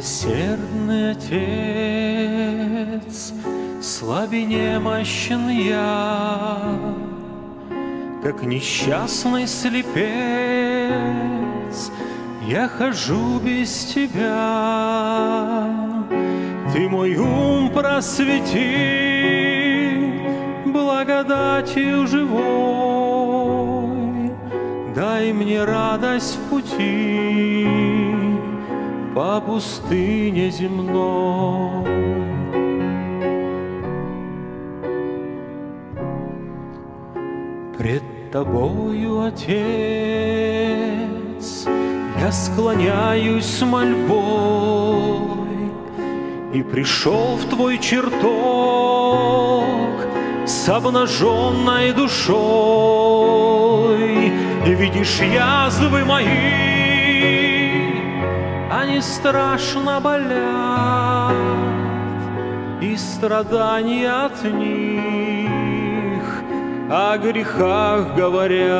Милосердный Отец, слабе немощен я, Как несчастный слепец, я хожу без Тебя. Ты мой ум просвети, благодатью живой, Дай мне радость в пути, по пустыне земной. Пред тобою, Отец, я склоняюсь с мольбой И пришел в твой чертог с обнаженной душой. Видишь язвы мои, они страшно болят, и страдания от них. О грехах говорят.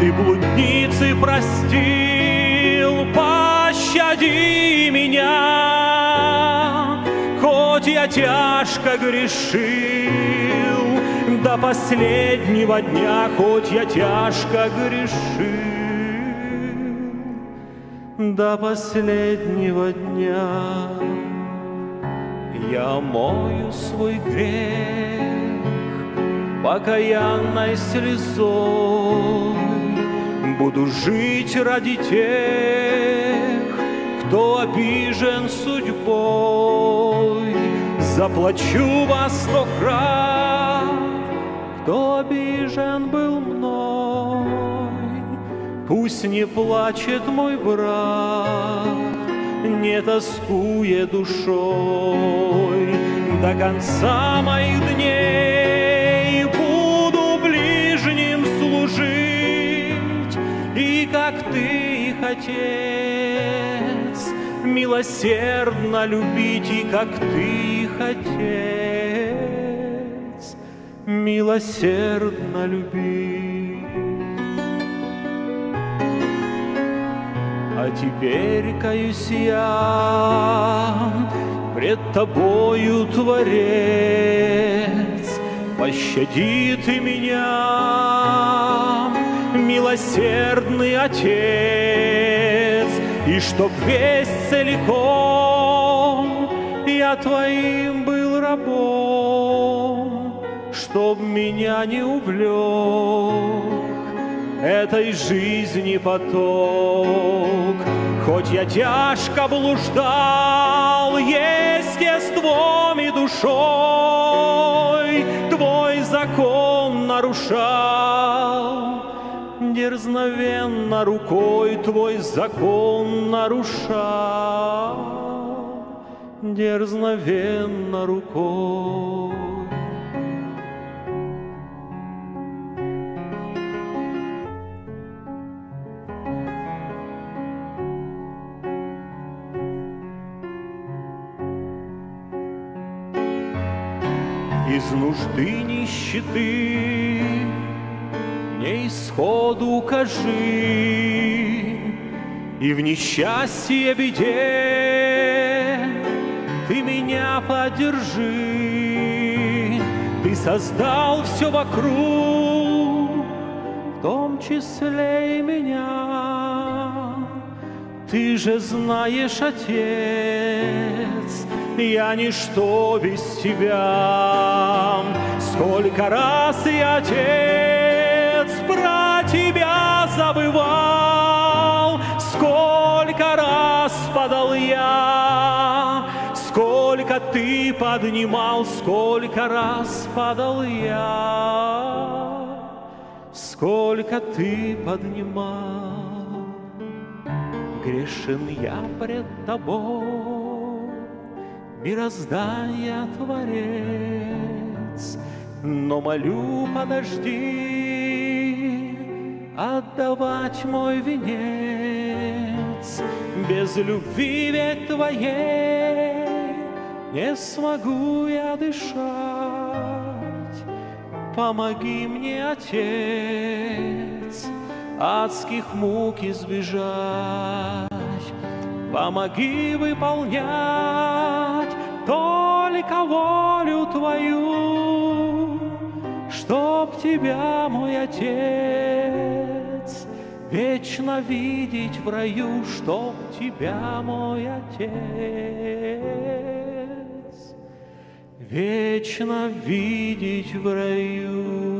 Ты блудницы простил, пощади меня, хоть я тяжко грешил, до последнего дня, хоть я тяжко грешил до последнего дня. Я мою свой грех покаянной слезой, буду жить ради тех, кто обижен судьбой, заплачу вас сто крат, кто обижен был мной. Пусть не плачет мой брат, не тоскуя душой. До конца моих дней буду ближним служить. И как ты их отец милосердно любить и как ты их отец милосердно любить А теперь каюсь я пред тобою, Творец, пощади ты меня, милосердный Отец, и чтоб весь целиком я твоим был рабом, чтоб меня не увлек этой жизни поток. Хоть я тяжко блуждал естеством и душой, Твой закон нарушал, дерзновенно рукой Твой закон нарушал, дерзновенно рукой. Из нужды нищеты мне исходу укажи, и в несчастье беде ты меня поддержи. Ты создал все вокруг, в том числе и меня. Ты же знаешь, Отец, я ничто без тебя. Сколько раз я, Отец, про тебя забывал, сколько раз падал я, сколько ты поднимал, сколько раз падал я, сколько ты поднимал, грешен я пред тобой мироздания Творец, но молю, подожди, отдавать мой венец. Без любви ведь Твоей не смогу я дышать. Помоги мне, Отец, адских мук избежать. помоги выполнять только волю Твою, чтоб Тебя, мой Отец, вечно видеть в раю, чтоб Тебя, мой Отец, вечно видеть в раю.